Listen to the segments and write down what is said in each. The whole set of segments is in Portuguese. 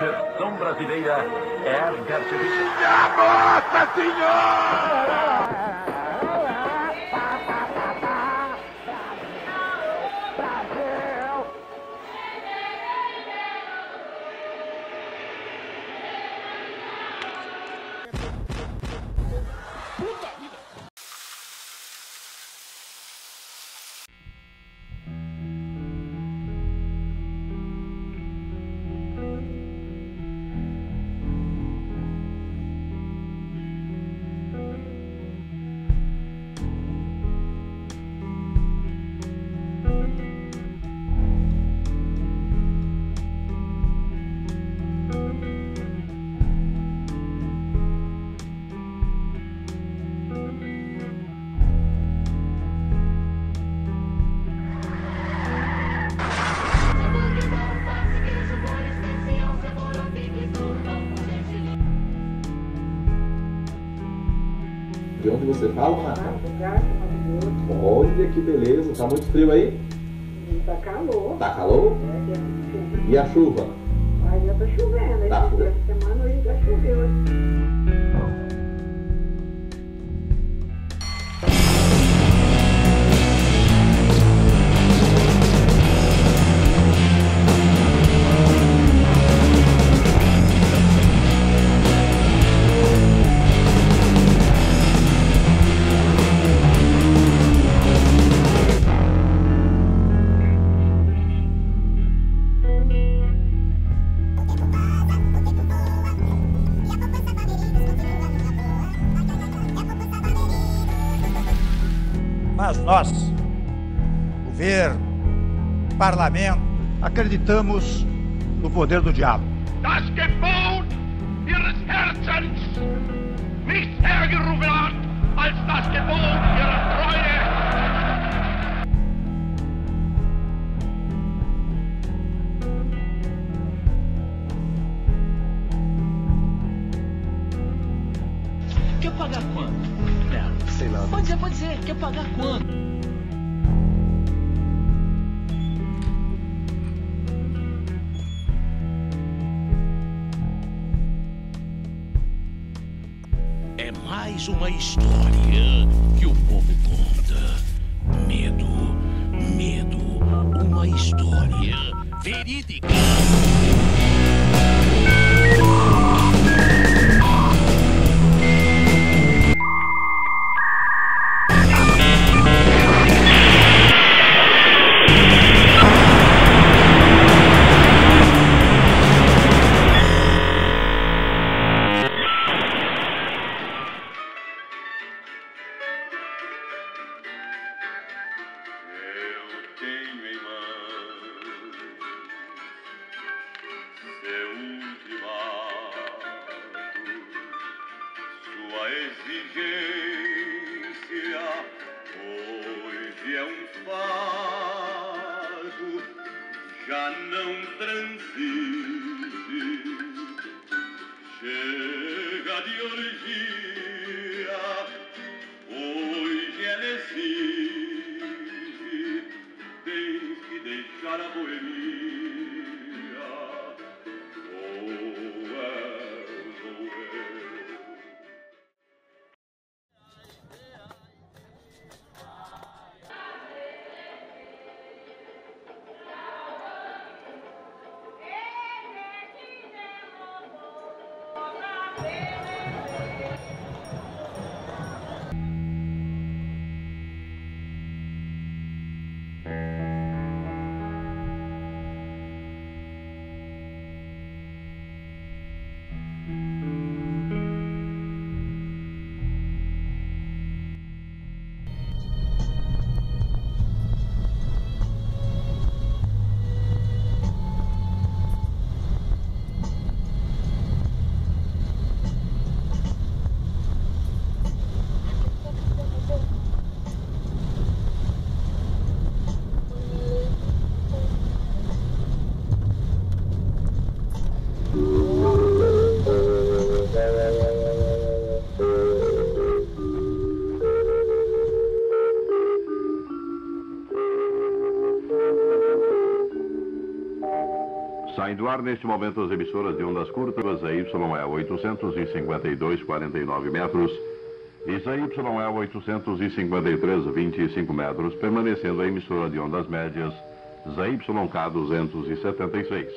Versão brasileira Herbert Richard. Nossa Senhora! De onde você fala, Marta? Graças a Deus. Olha que beleza, tá muito frio aí? Tá calor. Tá calor? É, chuva. E a chuva? Já tá chovendo. Tá chovendo. semana hoje já choveu. Parlamento, acreditamos no poder do diálogo. Das Gebot ihres Herzens nicht hergerufen hat als das Gebot ihrer Treue. Quer pagar quanto? Não, sei lá. Pode dizer, pode dizer. Quer pagar quanto? Mais uma história que o povo conta. Medo, medo, uma história verídica. Um fato, já não transige. Chega de orgia, A endoar neste momento as emissoras de ondas curtas ZYE 852 49 metros e ZYE 853 25 metros, permanecendo a emissora de ondas médias ZYK 276.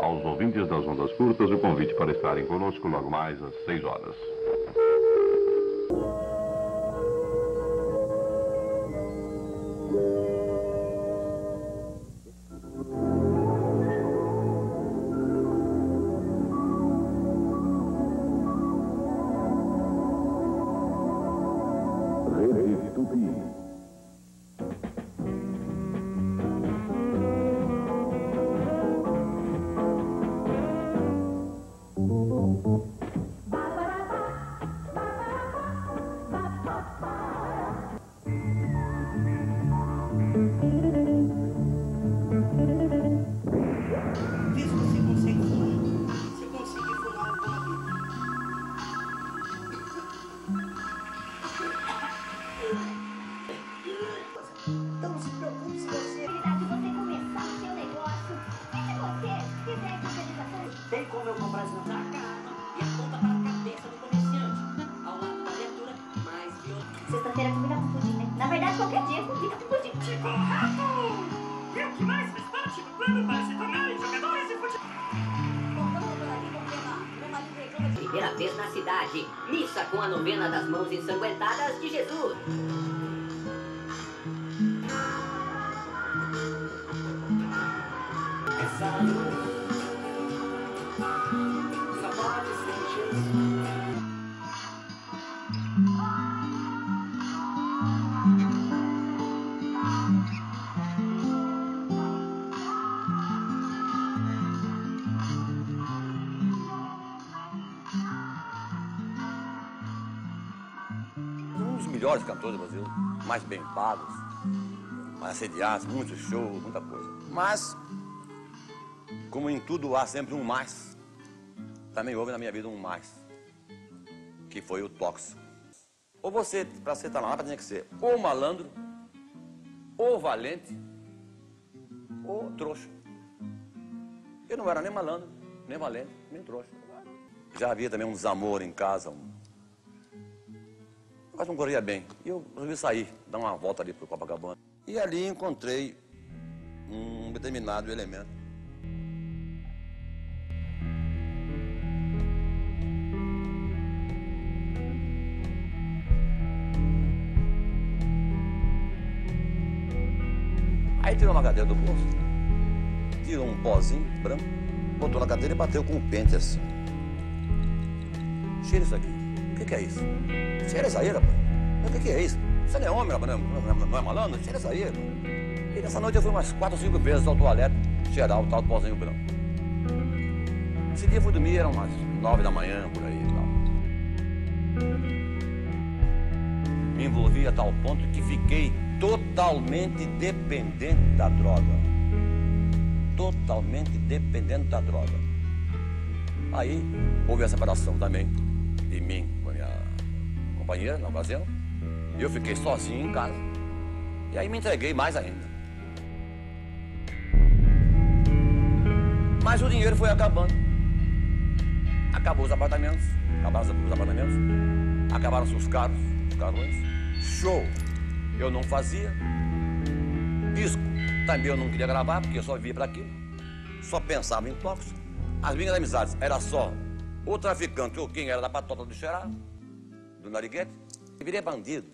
Aos ouvintes das ondas curtas, o convite para estarem conosco logo mais às 6 horas. Missa com a novena das mãos ensanguentadas de Jesus. Essa luz melhores cantores do Brasil, mais bem pagos, mais assediados, muitos shows, muita coisa. Mas, como em tudo há sempre um mais, também houve na minha vida um mais, que foi o tóxico. Ou você, para estar na lata, tinha que ser ou malandro, ou valente, ou trouxa. Eu não era nem malandro, nem valente, nem trouxa. Já havia também um desamor em casa, um mas não corria bem. E eu resolvi sair, dar uma volta ali para o Copacabana. E ali encontrei um determinado elemento. Aí tirou uma cadeira do bolso, tirou um pozinho branco, botou na cadeira e bateu com o pente assim. Cheira isso aqui. Que, é isso? Cheira isso aí, rapaz. O que, que é isso? Você não é homem, rapaz? Não é, é- não é malandro? Cheira isso aí, rapaz. E nessa noite eu fui umas quatro ou cinco vezes ao toalete o tal do pozinho branco. Esse dia eu fui dormir, eram umas nove da manhã, por aí e tal. Me envolvi a tal ponto que fiquei totalmente dependente da droga. Totalmente dependente da droga. Aí houve a separação também de mim companheira na ocasião. E eu fiquei sozinho em casa. E aí me entreguei mais ainda. Mas o dinheiro foi acabando. Acabou os apartamentos. Acabaram os apartamentos. Acabaram-se os carros, os carrões. Show! Eu não fazia. Disco também eu não queria gravar, porque eu só via para aquilo. Só pensava em tóxico. As minhas amizades era só o traficante ou quem era da patota do Xerá, do Nariguete. E virei bandido.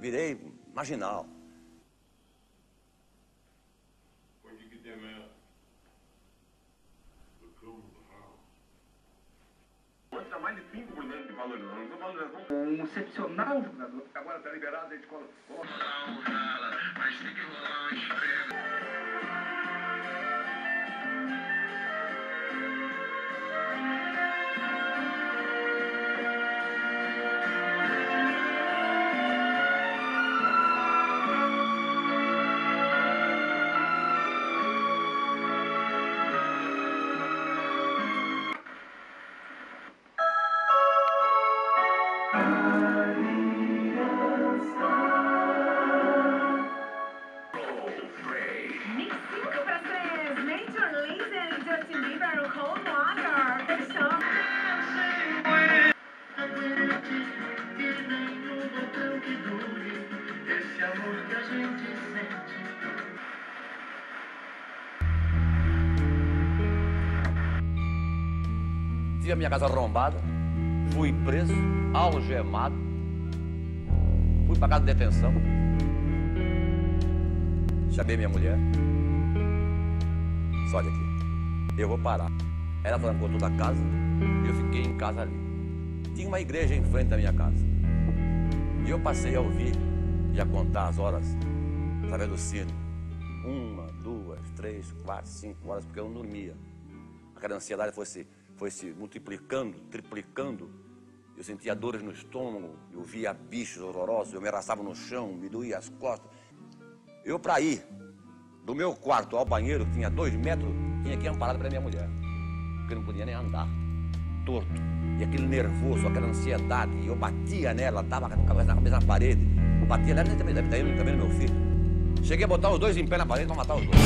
Virei marginal. Contra mais de 5% de valorização. Valorização. Um excepcional jogador que agora está liberado, a gente coloca. Mas tem que rolar um. que dure esse amor que a gente sente. Tive a minha casa arrombada, fui preso, algemado, fui pagado de detenção. Chamei minha mulher. Disse, olha aqui, eu vou parar. Ela trancou toda a casa, eu fiquei em casa ali. Tinha uma igreja em frente à minha casa. E eu passei a ouvir e a contar as horas através do sino. Uma, duas, três, quatro, cinco horas, porque eu não dormia. Aquela ansiedade foi se, foi se multiplicando, triplicando. Eu sentia dores no estômago, eu via bichos horrorosos, eu me arrastava no chão, me doía as costas. Eu, para ir do meu quarto ao banheiro, que tinha dois metros, tinha que ir amparado para minha mulher, porque não podia nem andar, torto. E aquele nervoso, aquela ansiedade, eu batia nela, dava a cabeça na, cabeça na parede, batia nela, também, também, também no meu filho. Cheguei a botar os dois em pé na parede para matar os dois.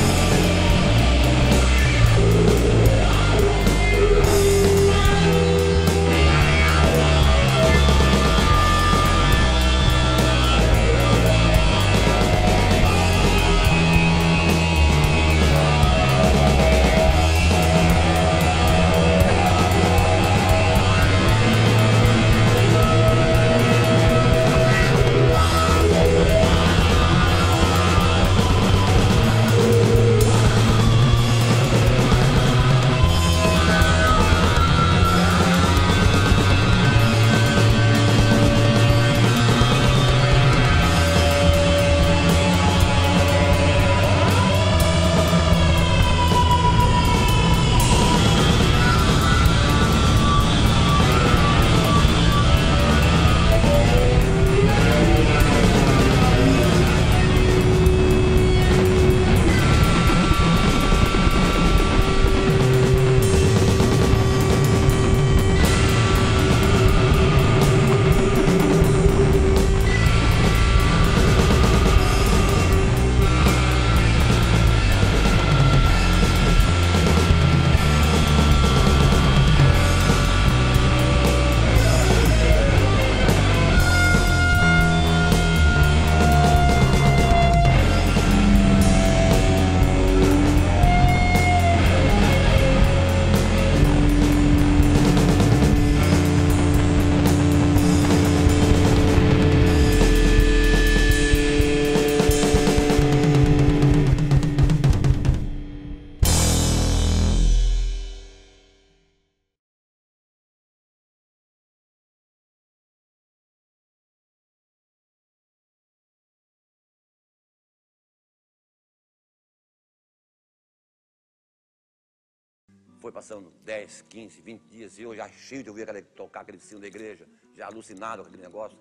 Foi passando 10, 15, 20 dias e eu já cheio de ouvir aquele, tocar aquele sino da igreja, já alucinado com aquele negócio.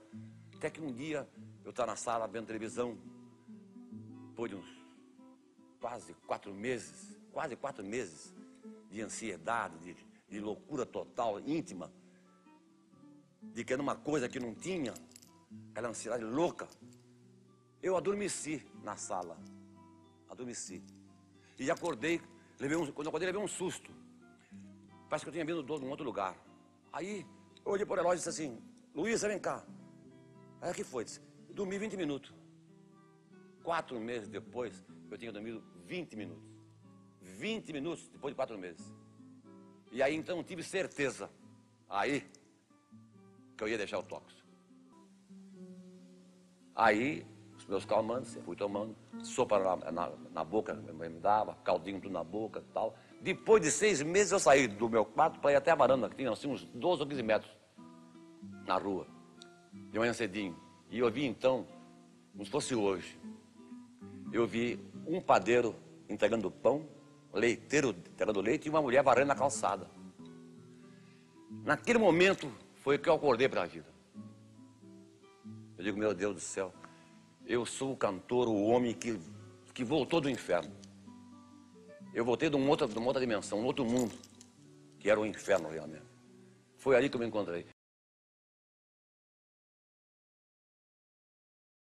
Até que um dia eu estava na sala vendo televisão, depois de uns quase quatro meses, quase quatro meses de ansiedade, de, de loucura total, íntima, de querer uma coisa que não tinha, aquela ansiedade louca. Eu adormeci na sala, adormeci. E acordei, levei um, quando acordei, levei um susto. Parece que eu tinha vindo de um outro lugar. Aí, eu olhei para o relógio e disse assim, Luísa, vem cá. Aí, o que foi? Disse, dormi 20 minutos. Quatro meses depois, eu tinha dormido 20 minutos. 20 minutos depois de quatro meses. E aí, então, tive certeza. Aí, que eu ia deixar o tóxico. Aí, os meus calmantes, eu fui tomando, sopa na, na, na boca, me dava, caldinho tudo na boca e tal. Depois de seis meses eu saí do meu quarto para ir até a varanda, que tinha assim, uns 12 ou 15 metros na rua, de manhã cedinho. E eu vi então, como se fosse hoje, eu vi um padeiro entregando pão, leiteiro entregando leite e uma mulher varando na calçada. Naquele momento foi que eu acordei para a vida. Eu digo, meu Deus do céu, eu sou o cantor, o homem que, que voltou do inferno. Eu voltei de, um outra, de uma outra dimensão, um outro mundo, que era o inferno realmente. Foi ali que eu me encontrei.